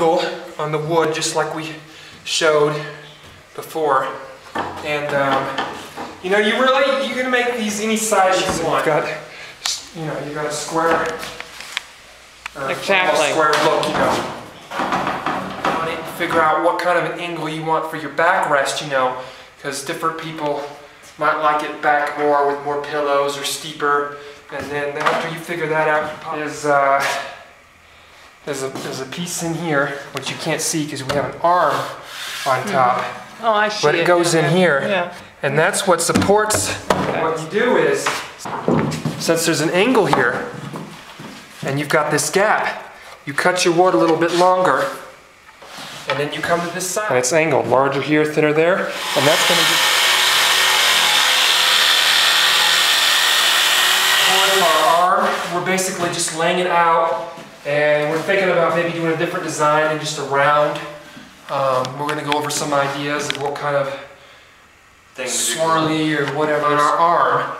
angle on the wood, just like we showed before. And um, you know, you really you can make these any size you want. You've got, you know, you've got a square. uh, Exactly. Square look, you know. You want to figure out what kind of an angle you want for your backrest, you know, because different people might like it back more with more pillows or steeper. And then after you figure that out, is uh, there's a there's a piece in here which you can't see because we have an arm on hmm. top. Oh, I see But it goes in here. Yeah. And that's what supports, what you do is, since there's an angle here, and you've got this gap, you cut your wood a little bit longer, and then you come to this side. And it's angled, larger here, thinner there, and that's gonna just... Our arm, we're basically just laying it out, and we're thinking about maybe doing a different design and just a round. Um, we're gonna go over some ideas of what kind of thing swirly or whatever on our arm.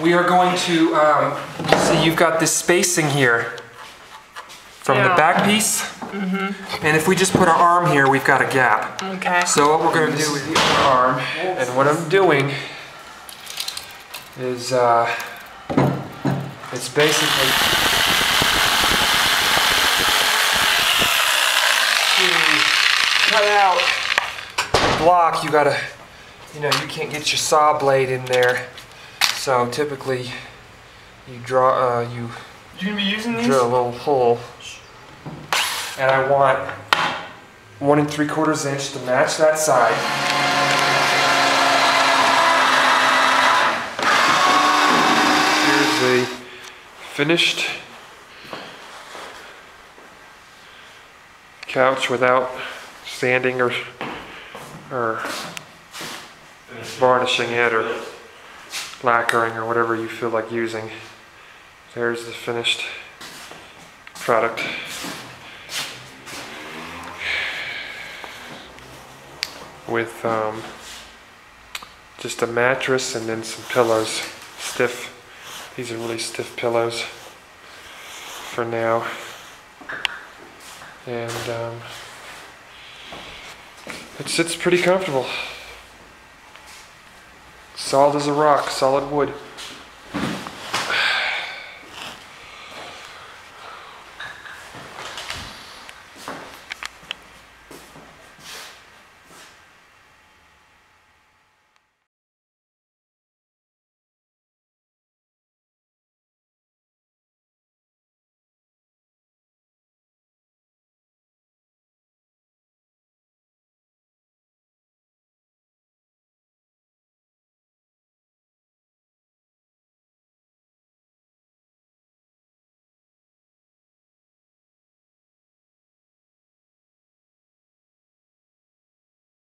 We are going to, um, see you've got this spacing here from the back piece. Mm -hmm. And if we just put our arm here, we've got a gap. Okay. So what we're gonna do is the other arm, and what I'm doing is, uh, it's basically to cut out the block, you gotta, you know, you can't get your saw blade in there. So typically, you draw, uh, you You gonna be using drill a little hole. And I want one and three quarters inch to match that side. Finished couch without sanding or, or varnishing it or lacquering or whatever you feel like using. There's the finished product. With um, just a mattress and then some pillows. Stiff. These are really stiff pillows for now. And um, it sits pretty comfortable. Solid as a rock, solid wood.